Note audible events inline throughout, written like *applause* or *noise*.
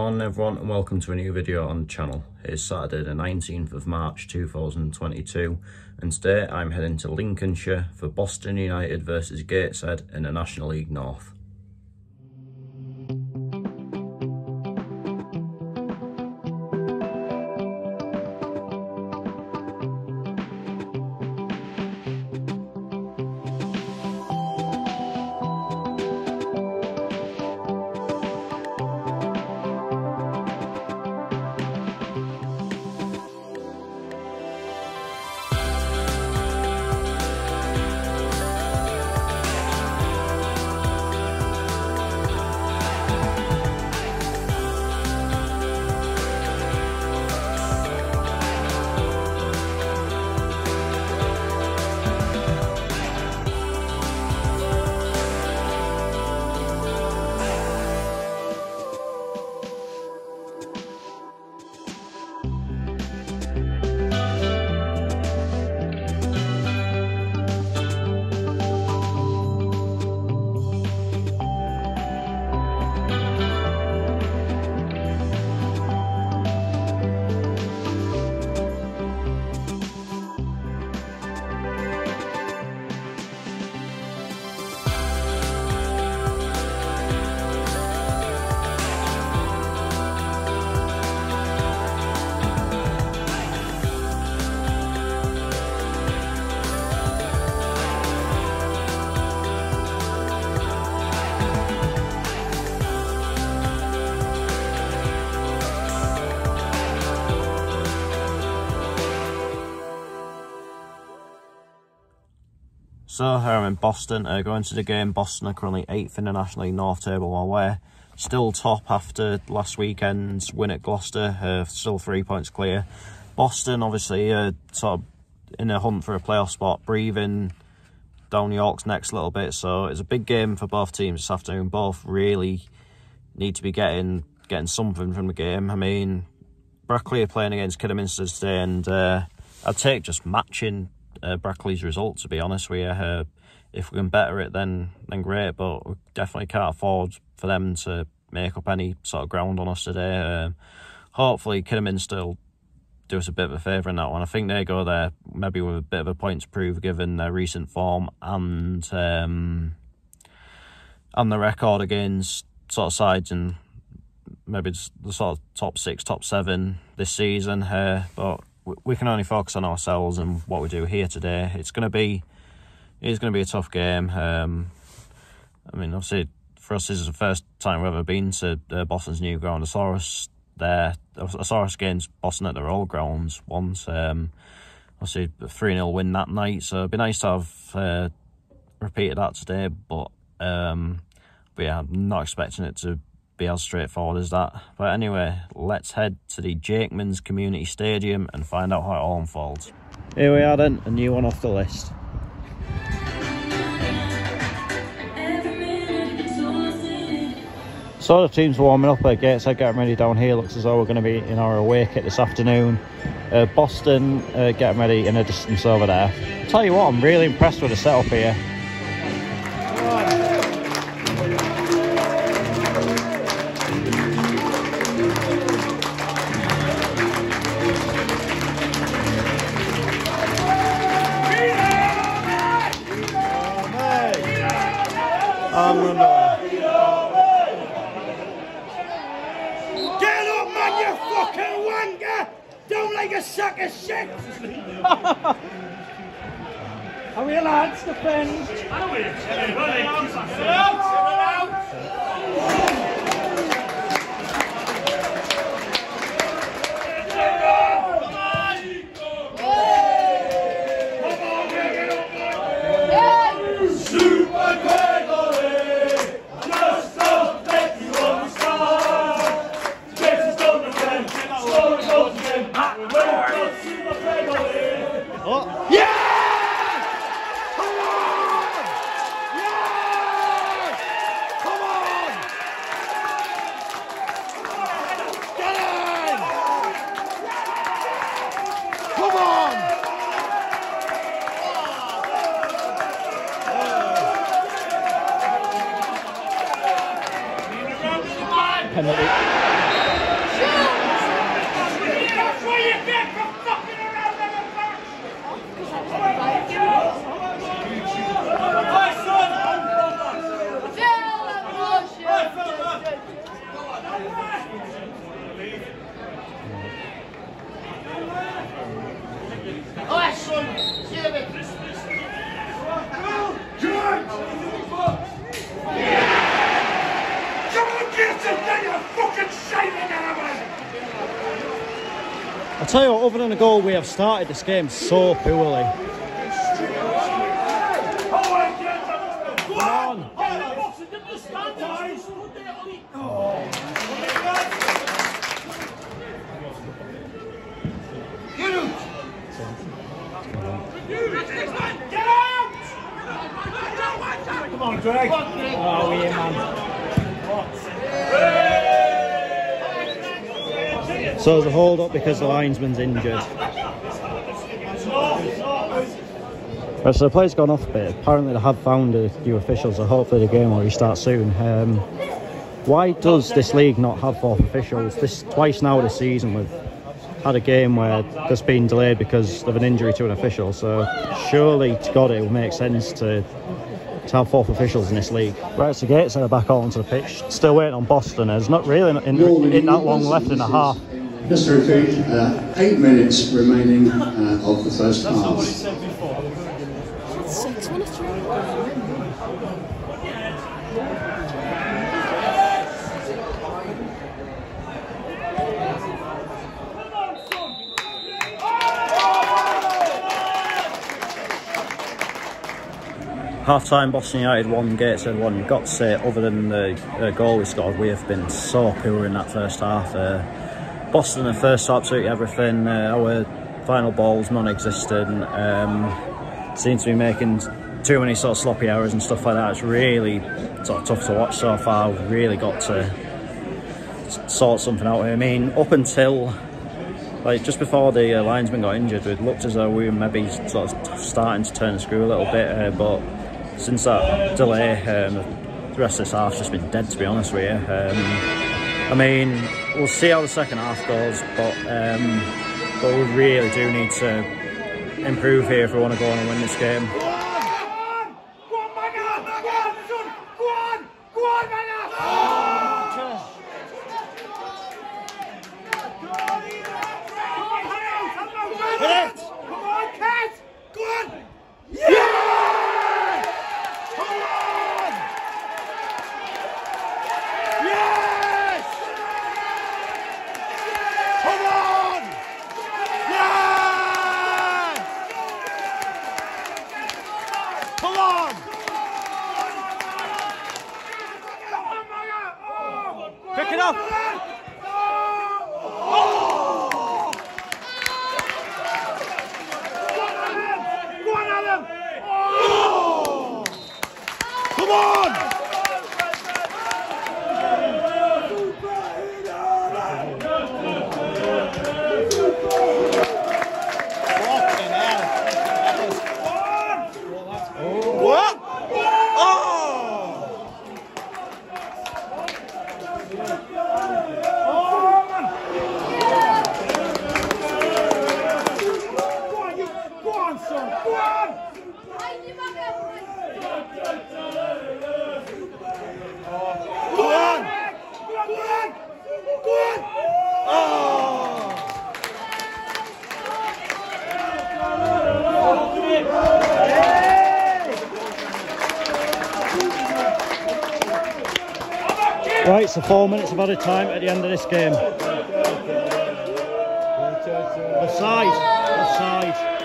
morning everyone and welcome to a new video on the channel. It's Saturday the 19th of March 2022 and today I'm heading to Lincolnshire for Boston United versus Gateshead in the National League North. So here in Boston, going to the game. Boston are currently 8th in the National League North table while we're still top after last weekend's win at Gloucester, uh, still three points clear. Boston obviously uh, sort of in a hunt for a playoff spot, breathing down York's next little bit. So it's a big game for both teams this afternoon. Both really need to be getting getting something from the game. I mean, Brackley are playing against Kidderminster today and uh, I'd take just matching uh, Brackley's result, to be honest with you. Uh, if we can better it, then then great, but we definitely can't afford for them to make up any sort of ground on us today. Um, hopefully, Kidderminster will do us a bit of a favour in that one. I think they go there maybe with a bit of a point to prove given their recent form and um, and the record against sort of sides and maybe the sort of top six, top seven this season. Uh, but we can only focus on ourselves and what we do here today. It's going to be it's going to be a tough game. Um, I mean, obviously, for us, this is the first time we've ever been to uh, Boston's new ground. I saw us there. I against Boston at their old grounds once. Um, obviously, a 3 0 win that night. So it'd be nice to have uh, repeated that today. But, um, but yeah, I'm not expecting it to be as straightforward as that. But anyway, let's head to the Jakemans Community Stadium and find out how it all unfolds. Here we are then, a new one off the list. So the team's warming up at Gateshead, getting ready down here. Looks as though we're going to be in our away kit this afternoon. Uh, Boston uh, getting ready in a distance over there. I'll tell you what, I'm really impressed with the setup here. Like a sack of shit! *laughs* Are we allowed to defend? Come on! penalty. Tell you what, other than a goal, we have started this game so poorly. Come on! Boston, get the stand, guys! Get out! Greg! Oh, yeah, man. So there's a hold up because the linesman's injured. Right, so the play's gone off a bit. Apparently they have found a new officials, so hopefully the game will restart soon. Um, why does this league not have fourth officials? This twice now this season we've had a game where there's been delayed because of an injury to an official. So surely to God it will make sense to to have fourth officials in this league. Right, so Gates are back onto the pitch. Still waiting on Boston. There's not really in, in that long left in the half. Just to repeat, uh, eight minutes remaining uh, of the first half. Six minutes Half time, Boston United one, Gateshead one. Got to say, other than the uh, goal we scored, we have been so poor in that first half. Uh, Boston are first to absolutely everything. Uh, our final balls non existent. Um, seem to be making too many sort of sloppy errors and stuff like that. It's really sort of tough to watch so far. We've really got to sort something out here. I mean, up until like just before the uh, linesman got injured, it looked as though we were maybe sort of starting to turn the screw a little bit. Uh, but since that delay, um, the rest of this half's just been dead. To be honest with you, um, I mean, we'll see how the second half goes, but um, but we really do need to improve here if we want to go on and win this game. Go on! Go on, Maga! Go on, son! Go on! Go on, Maga! Come on, Kat! Go on! Yes! Come on! Yes! Come on! Yes! Come on! Pick it up! Oh! Go on, Adam! Oh! Come on! What? Oh! Go on, you, go on, son, go on! Go on! Go on, go on! Go on! Oh! Right, so four minutes of added time at the end of this game. Offside, offside.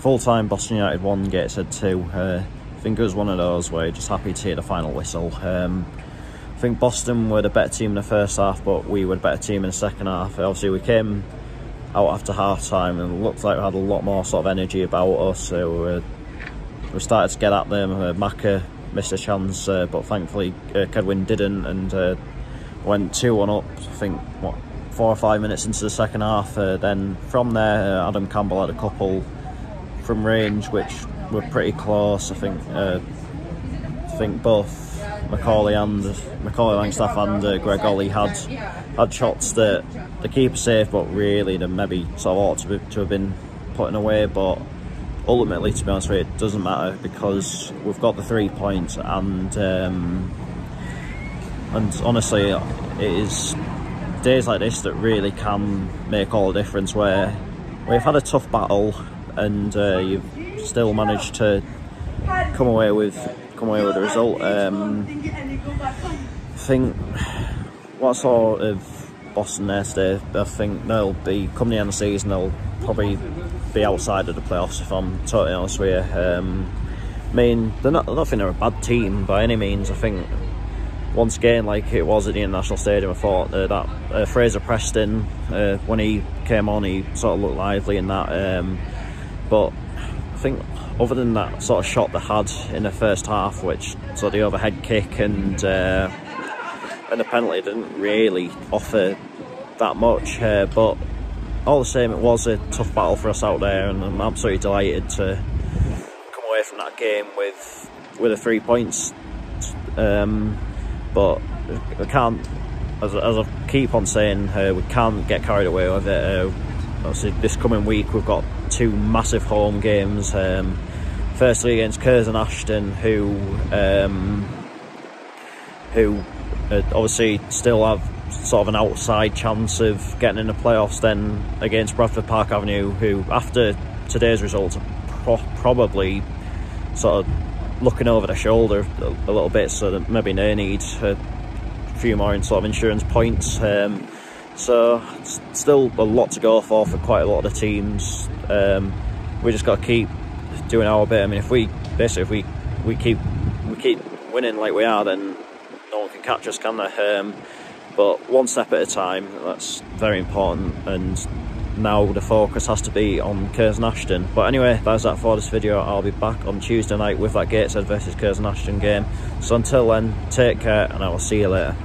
Full time, Boston United one, Gateshead two. Uh, I think it was one of those where you're just happy to hear the final whistle. Um, I think Boston were the better team in the first half, but we were the better team in the second half. Obviously, we came out after half time and looked like we had a lot more sort of energy about us. So uh, we started to get at them. Uh, Maka missed a chance, uh, but thankfully uh, Cedwyn didn't and uh, went 2 1 up. I think, what, four or five minutes into the second half. Uh, then from there, uh, Adam Campbell had a couple from range which were pretty close. I think uh, I think both Macauley and Macauley Langstaff and uh, Greg Olley had had shots that the keeper saved, but really they maybe sort of ought to, be, to have been putting away. But ultimately, to be honest with you, it doesn't matter because we've got the three points, and um, and honestly, it is days like this that really can make all the difference. Where we've had a tough battle, and uh, you've still managed to come away with come away with a result. Um, I think what sort of Boston there today, I think they'll be coming of the season. They'll probably be outside of the playoffs if I'm totally honest with you. Um, I mean, they're not. I don't think they're a bad team by any means. I think once again, like it was at the International Stadium, I thought uh, that uh, Fraser Preston, uh, when he came on, he sort of looked lively in that. Um, but I think other than that sort of shot they had in the first half, which sort of the overhead kick and uh, and the penalty didn't really offer that much. Uh, but all the same, it was a tough battle for us out there, and I'm absolutely delighted to come away from that game with with the three points. Um, but we can't, as, as I keep on saying, uh, we can't get carried away with it. Uh, obviously, this coming week we've got two massive home games. Um, firstly against Curzon Ashton, who um, who uh, obviously still have sort of an outside chance of getting in the playoffs. Then against Bradford Park Avenue, who after today's results are pro- probably sort of looking over their shoulder a, a little bit, so that maybe they need a few more in sort of insurance points. Um, so it's still a lot to go for for quite a lot of the teams. Um, we just got to keep doing our bit. I mean, if we basically if we we keep we keep winning like we are, then no one can catch us, can they? Um, but one step at a time. That's very important. And now the focus has to be on Curzon Ashton. But anyway, that's that for this video. I'll be back on Tuesday night with that Gateshead versus Curzon Ashton game. So until then, take care, and I will see you later.